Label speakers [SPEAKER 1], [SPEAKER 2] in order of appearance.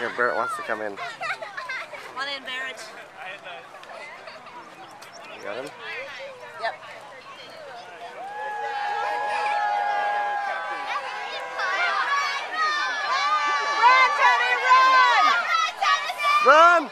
[SPEAKER 1] Here, Barrett wants to come in.
[SPEAKER 2] Come on in, Barrett.
[SPEAKER 1] You got him?
[SPEAKER 2] Yep.
[SPEAKER 1] Run!